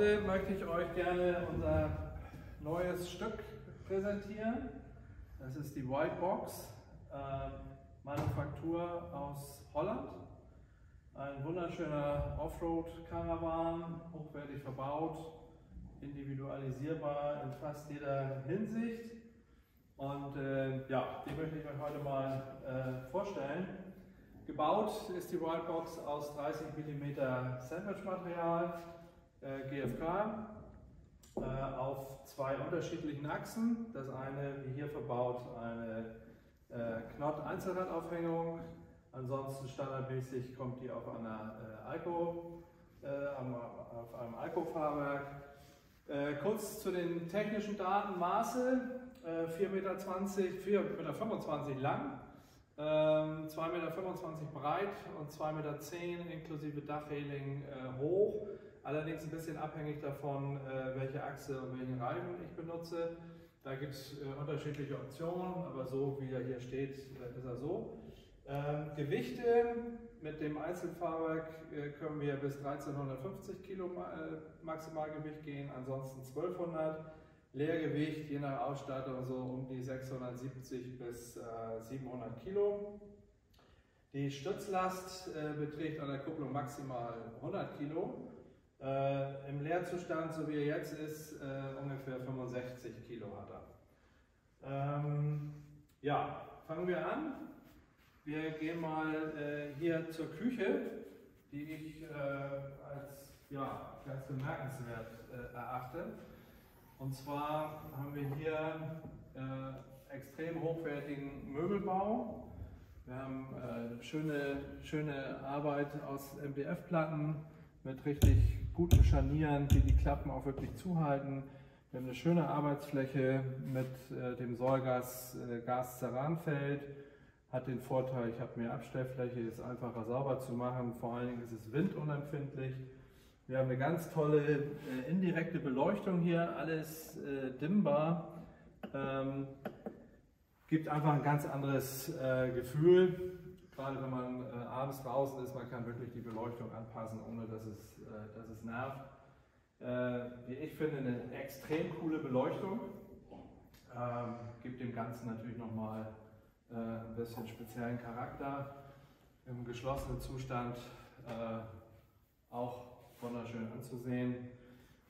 Heute möchte ich euch gerne unser neues Stück präsentieren. Das ist die Whitebox, äh, Manufaktur aus Holland. Ein wunderschöner Offroad-Caravan, hochwertig verbaut, individualisierbar in fast jeder Hinsicht. Und äh, ja, die möchte ich euch heute mal äh, vorstellen. Gebaut ist die Wildbox aus 30 mm Sandwich-Material, GFK, äh, auf zwei unterschiedlichen Achsen. Das eine, wie hier verbaut, eine äh, Knott-Einzelradaufhängung. Ansonsten standardmäßig kommt die auf einer äh, äh, auf einem Alco-Fahrwerk. Äh, kurz zu den technischen Daten, Maße, 4,20 Meter, 4,25 Meter lang, 2,25 ähm, Meter breit und 2,10 Meter inklusive Dachreling äh, hoch. Allerdings ein bisschen abhängig davon, äh, welche Achse und welchen Reifen ich benutze. Da gibt es äh, unterschiedliche Optionen, aber so wie er hier steht, ist er so. Ähm, Gewichte mit dem Einzelfahrwerk können wir bis 1350 Kilo Maximalgewicht gehen, ansonsten 1200. Leergewicht je nach Ausstattung so um die 670 bis äh, 700 Kilo. Die Stützlast äh, beträgt an der Kupplung maximal 100 Kilo. Äh, Im Leerzustand, so wie er jetzt ist, äh, ungefähr 65 Kilo hat er. Ähm, ja, fangen wir an. Wir gehen mal äh, hier zur Küche, die ich äh, als ja, ganz bemerkenswert erachte. Und zwar haben wir hier äh, extrem hochwertigen Möbelbau. Wir haben äh, schöne, schöne Arbeit aus MDF-Platten mit richtig guten Scharnieren, die die Klappen auch wirklich zuhalten. Wir haben eine schöne Arbeitsfläche mit äh, dem Säugas äh, Gas Ceranfeld. Hat den Vorteil, ich habe mehr Abstellfläche, ist einfacher sauber zu machen. Vor allen Dingen ist es windunempfindlich. Wir haben eine ganz tolle äh, indirekte Beleuchtung hier, alles äh, dimmbar. Ähm, gibt einfach ein ganz anderes äh, Gefühl, gerade wenn man äh, abends draußen ist, man kann wirklich die Beleuchtung anpassen, ohne dass es, äh, dass es nervt. Äh, wie ich finde, eine extrem coole Beleuchtung. Ähm, gibt dem Ganzen natürlich nochmal ein bisschen speziellen Charakter. Im geschlossenen Zustand auch wunderschön anzusehen.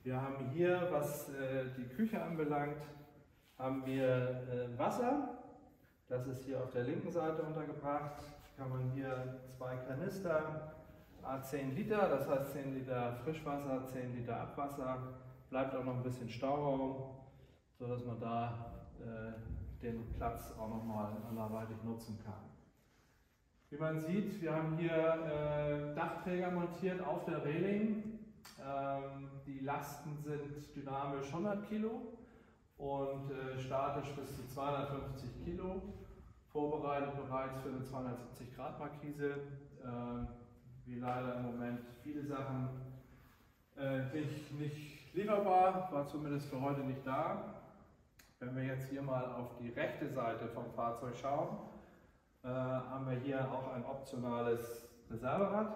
Wir haben hier, was äh, die Küche anbelangt, haben wir äh, Wasser. Das ist hier auf der linken Seite untergebracht. Kann man hier zwei Kanister, A10 Liter, das heißt 10 Liter Frischwasser, 10 Liter Abwasser. Bleibt auch noch ein bisschen Stauraum, sodass man da äh, den Platz auch nochmal anderweitig nutzen kann. Wie man sieht, wir haben hier äh, Dachträger montiert auf der Reling. Ähm, die Lasten sind dynamisch 100 Kilo und äh, statisch bis zu 250 Kilo. Vorbereitet bereits für eine 270 Grad Markise. Äh, wie leider im Moment viele Sachen äh, nicht, nicht lieferbar, war zumindest für heute nicht da. Wenn wir jetzt hier mal auf die rechte Seite vom Fahrzeug schauen, äh, haben wir hier auch ein optionales Reserverad.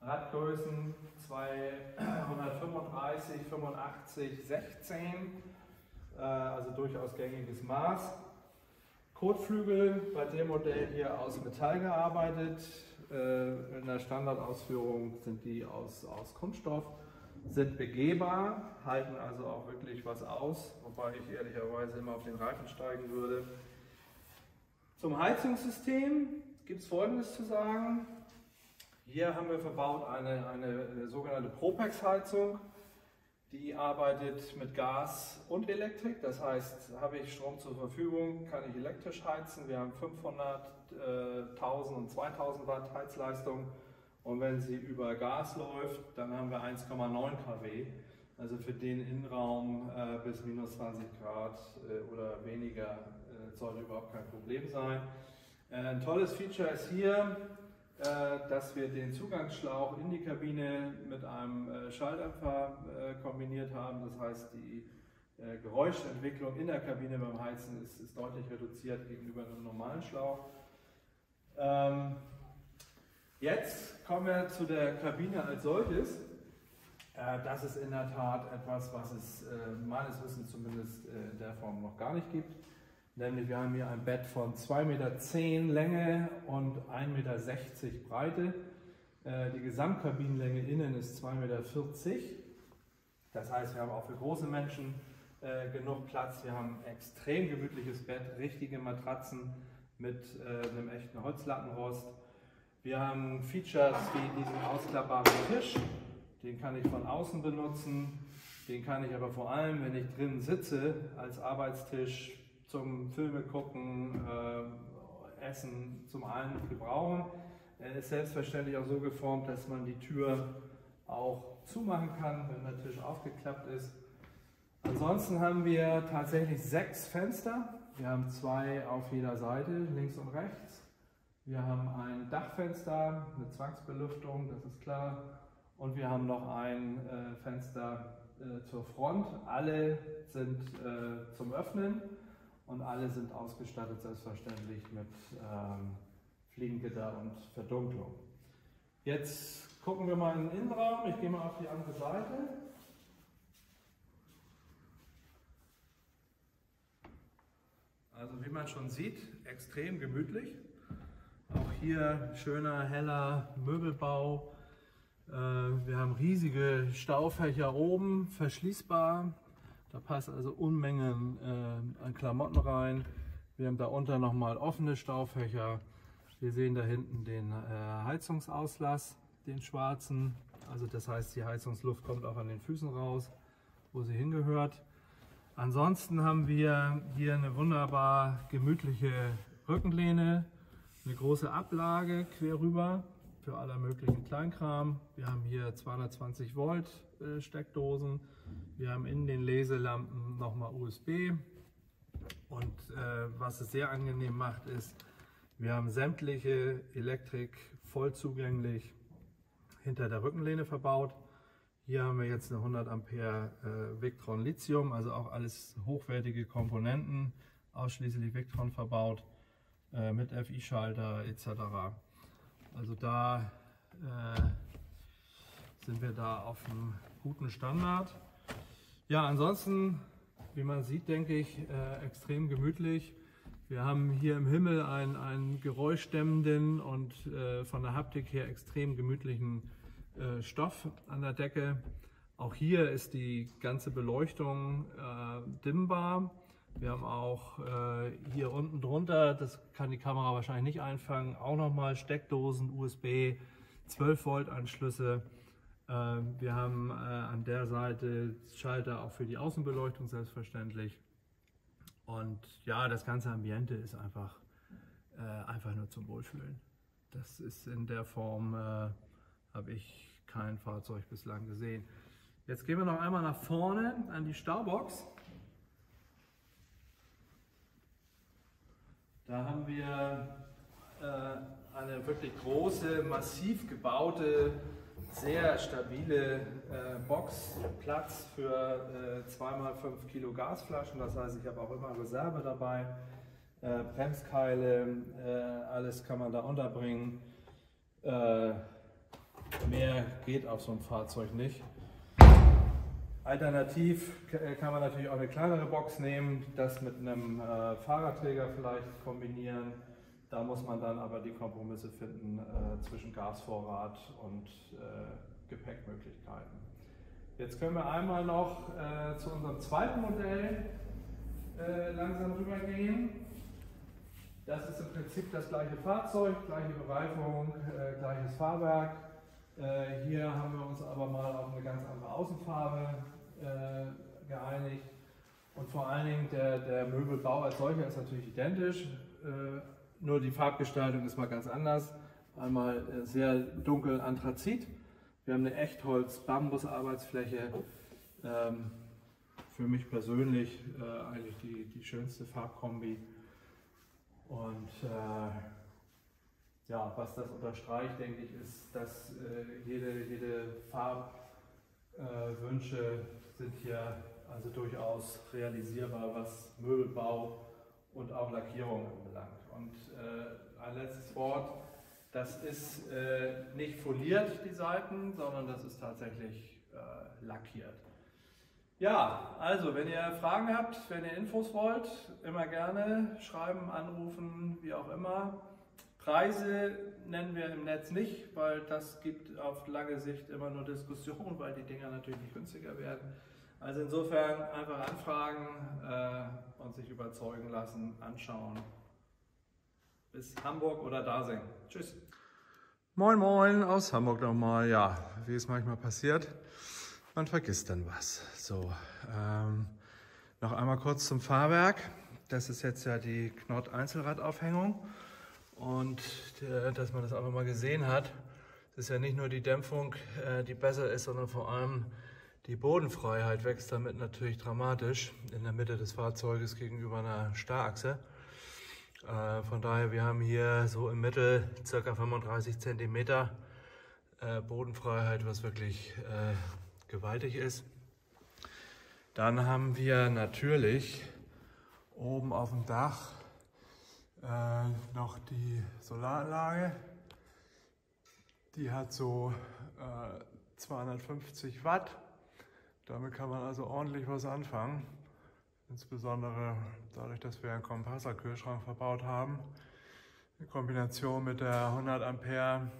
Radgrößen 235, 85, 16, äh, also durchaus gängiges Maß. Kotflügel bei dem Modell hier aus Metall gearbeitet. Äh, in der Standardausführung sind die aus, aus Kunststoff, sind begehbar, halten also auch wirklich was aus, wobei ich ehrlicherweise immer auf den Reifen steigen würde. Zum Heizungssystem gibt es Folgendes zu sagen. Hier haben wir verbaut eine, eine sogenannte Propex-Heizung. Die arbeitet mit Gas und Elektrik. Das heißt, habe ich Strom zur Verfügung, kann ich elektrisch heizen. Wir haben 500, äh, 1000 und 2000 Watt Heizleistung. Und wenn sie über Gas läuft, dann haben wir 1,9 kW. Also für den Innenraum äh, bis minus 20 Grad äh, oder weniger sollte überhaupt kein Problem sein. Äh, ein tolles Feature ist hier, äh, dass wir den Zugangsschlauch in die Kabine mit einem äh, Schalldämpfer kombiniert haben. Das heißt, die Geräuschentwicklung in der Kabine beim Heizen ist, ist deutlich reduziert gegenüber einem normalen Schlauch. Ähm, jetzt kommen wir zu der Kabine als solches. Äh, das ist in der Tat etwas, was es äh, meines Wissens zumindest äh, in der Form noch gar nicht gibt. Nämlich wir haben hier ein Bett von 2,10 Meter Länge und 1,60 Meter Breite. Die Gesamtkabinenlänge innen ist 2,40 Meter. Das heißt, wir haben auch für große Menschen genug Platz. Wir haben ein extrem gemütliches Bett, richtige Matratzen mit einem echten Holzlattenrost. Wir haben Features wie diesen ausklappbaren Tisch, den kann ich von außen benutzen, den kann ich aber vor allem, wenn ich drin sitze, als Arbeitstisch zum Filme gucken, äh, Essen, zum allen gebrauchen. Er ist selbstverständlich auch so geformt, dass man die Tür auch zumachen kann, wenn der Tisch aufgeklappt ist. Ansonsten haben wir tatsächlich sechs Fenster. Wir haben zwei auf jeder Seite, links und rechts. Wir haben ein Dachfenster, eine Zwangsbelüftung, das ist klar. Und wir haben noch ein äh, Fenster äh, zur Front. Alle sind äh, zum Öffnen und alle sind ausgestattet selbstverständlich mit ähm, Fliegengitter und Verdunklung. Jetzt gucken wir mal in den Innenraum. Ich gehe mal auf die andere Seite. Also wie man schon sieht, extrem gemütlich. Auch hier schöner, heller Möbelbau äh, wir haben riesige Staufächer oben, verschließbar. Da passt also Unmengen äh, an Klamotten rein. Wir haben darunter nochmal offene Staufächer. Wir sehen da hinten den äh, Heizungsauslass, den schwarzen. Also das heißt, die Heizungsluft kommt auch an den Füßen raus, wo sie hingehört. Ansonsten haben wir hier eine wunderbar gemütliche Rückenlehne, eine große Ablage quer rüber für aller möglichen Kleinkram. Wir haben hier 220 Volt äh, Steckdosen. Wir haben in den Leselampen nochmal USB. Und äh, was es sehr angenehm macht, ist, wir haben sämtliche Elektrik voll zugänglich hinter der Rückenlehne verbaut. Hier haben wir jetzt eine 100 Ampere äh, Victron Lithium, also auch alles hochwertige Komponenten, ausschließlich Victron verbaut, äh, mit FI-Schalter etc. Also da äh, sind wir da auf einem guten Standard. Ja, ansonsten, wie man sieht, denke ich, äh, extrem gemütlich. Wir haben hier im Himmel einen, einen geräuschdämmenden und äh, von der Haptik her extrem gemütlichen äh, Stoff an der Decke. Auch hier ist die ganze Beleuchtung äh, dimmbar. Wir haben auch äh, hier unten drunter, das kann die Kamera wahrscheinlich nicht einfangen, auch nochmal Steckdosen, USB, 12 Volt Anschlüsse. Äh, wir haben äh, an der Seite Schalter auch für die Außenbeleuchtung selbstverständlich. Und ja, das ganze Ambiente ist einfach, äh, einfach nur zum Wohlfühlen. Das ist in der Form, äh, habe ich kein Fahrzeug bislang gesehen. Jetzt gehen wir noch einmal nach vorne an die Staubox. Da haben wir äh, eine wirklich große, massiv gebaute, sehr stabile äh, Box, Platz für äh, 2x5 Kilo Gasflaschen, das heißt ich habe auch immer Reserve dabei, äh, Bremskeile, äh, alles kann man da unterbringen. Äh, mehr geht auf so einem Fahrzeug nicht. Alternativ äh, kann man natürlich auch eine kleinere Box nehmen, das mit einem äh, Fahrradträger vielleicht kombinieren. Da muss man dann aber die Kompromisse finden äh, zwischen Gasvorrat und äh, Gepäckmöglichkeiten. Jetzt können wir einmal noch äh, zu unserem zweiten Modell äh, langsam rübergehen. Das ist im Prinzip das gleiche Fahrzeug, gleiche Bereifung, gleiches Fahrwerk. hier haben wir uns aber mal auf eine ganz andere Außenfarbe äh, geeinigt. Und vor allen Dingen der, der Möbelbau als solcher ist natürlich identisch, äh, nur die Farbgestaltung ist mal ganz anders. Einmal äh, sehr dunkel Anthrazit. Wir haben eine Echtholz-Bambus-Arbeitsfläche. Ähm, für mich persönlich äh, eigentlich die, die schönste Farbkombi. Und äh, ja, was das unterstreicht, denke ich, ist, dass äh, jede, jede Farbwünsche sind hier also durchaus realisierbar, was Möbelbau und auch Lackierung anbelangt. Und äh, ein letztes Wort, das ist äh, nicht foliert, die Seiten, sondern das ist tatsächlich äh, lackiert. Ja, also wenn ihr Fragen habt, wenn ihr Infos wollt, immer gerne schreiben, anrufen, wie auch immer. Preise nennen wir im Netz nicht, weil das gibt auf lange Sicht immer nur Diskussionen, weil die Dinger natürlich nicht günstiger werden. Also insofern einfach anfragen äh, und sich überzeugen lassen, anschauen. Bis Hamburg oder Dasing. Tschüss. Moin Moin aus Hamburg nochmal. Ja, wie es manchmal passiert, man vergisst dann was. So, ähm, noch einmal kurz zum Fahrwerk. Das ist jetzt ja die Knott Einzelradaufhängung. Und äh, dass man das einfach mal gesehen hat, es ist ja nicht nur die Dämpfung, äh, die besser ist, sondern vor allem die Bodenfreiheit wächst damit natürlich dramatisch in der Mitte des Fahrzeuges gegenüber einer Starrachse. Äh, von daher, wir haben hier so im Mittel ca. 35 cm Bodenfreiheit, was wirklich gewaltig ist. Dann haben wir natürlich oben auf dem Dach äh, noch die Solaranlage. Die hat so äh, 250 Watt. Damit kann man also ordentlich was anfangen. Insbesondere dadurch, dass wir einen Kompressorkühlschrank verbaut haben. In Kombination mit der 100 Ampere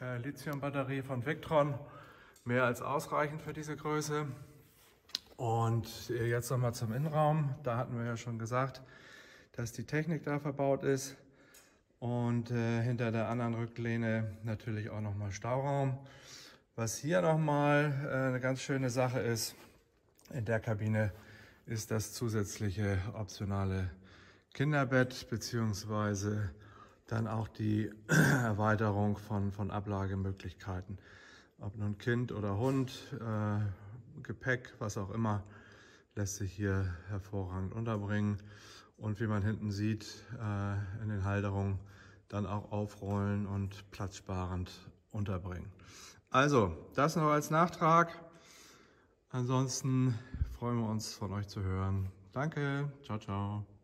äh, Lithium-Batterie von Victron. Mehr als ausreichend für diese Größe. Und jetzt nochmal zum Innenraum. Da hatten wir ja schon gesagt, dass die Technik da verbaut ist und äh, hinter der anderen Rücklehne natürlich auch nochmal Stauraum. Was hier nochmal äh, eine ganz schöne Sache ist in der Kabine, ist das zusätzliche optionale Kinderbett beziehungsweise dann auch die Erweiterung von, von Ablagemöglichkeiten. Ob nun Kind oder Hund, äh, Gepäck, was auch immer, lässt sich hier hervorragend unterbringen und wie man hinten sieht, äh, in den Halterungen dann auch aufrollen und platzsparend unterbringen. Also, das noch als Nachtrag. Ansonsten freuen wir uns von euch zu hören. Danke, ciao, ciao.